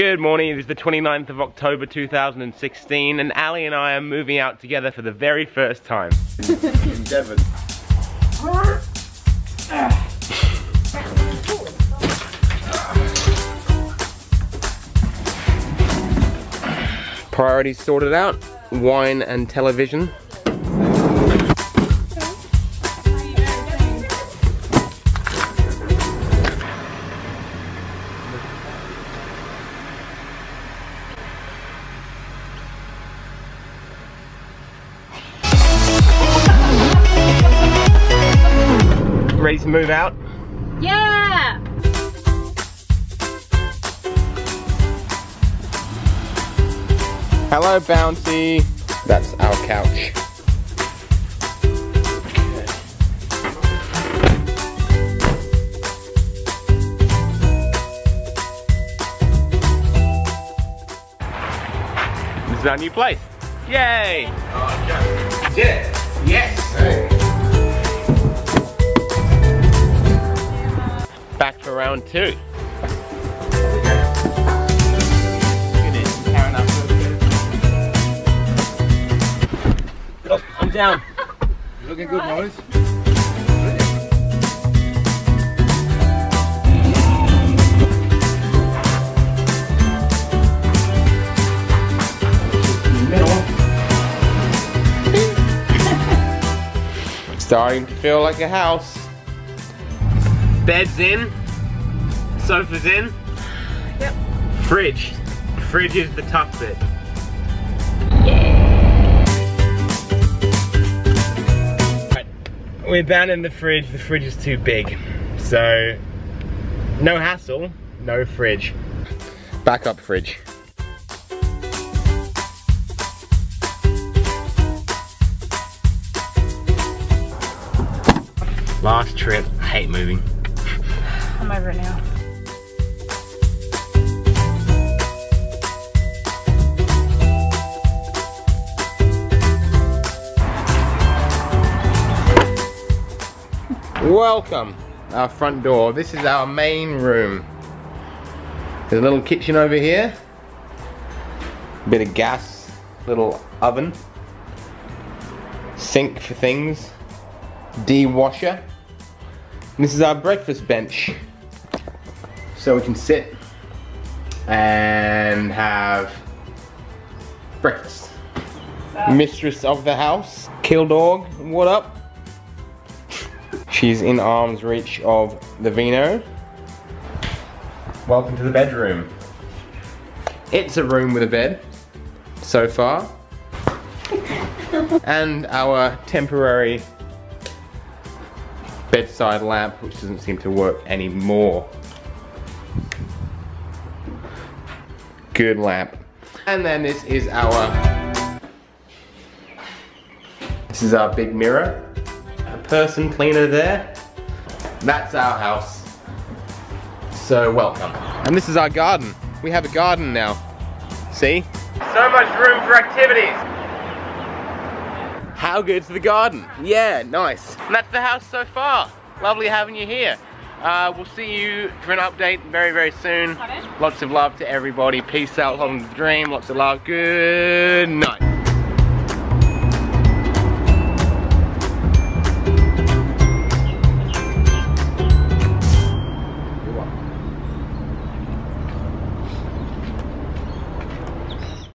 Good morning, it is the 29th of October 2016 and Ally and I are moving out together for the very first time. in Devon. Priorities sorted out, wine and television. Ready to move out? Yeah! Hello, Bouncy. That's our couch. This is our new place. Yay! Yeah. Yes! Back round two. Oh, I'm down. You're Looking good, Morris. Starting to feel like a house. Bed's in. Sofa's in. Yep. Fridge. Fridge is the tough bit. Right, We're down in the fridge. The fridge is too big. So, no hassle, no fridge. Backup fridge. Last trip, I hate moving. I'm over it now. Welcome, our front door. This is our main room. There's a little kitchen over here. Bit of gas, little oven. Sink for things. De-washer. This is our breakfast bench. So we can sit and have breakfast. Mistress of the house, Kill Dog, what up? She's in arm's reach of the vino. Welcome to the bedroom. It's a room with a bed, so far. and our temporary bedside lamp, which doesn't seem to work anymore. Good lamp. And then this is our, this is our big mirror a person cleaner there. That's our house. So welcome. And this is our garden. We have a garden now. See? So much room for activities. How good's the garden? Yeah, nice. And that's the house so far. Lovely having you here. Uh, we'll see you for an update very, very soon. Lots of love to everybody. Peace out, long the dream. Lots of love. Good night.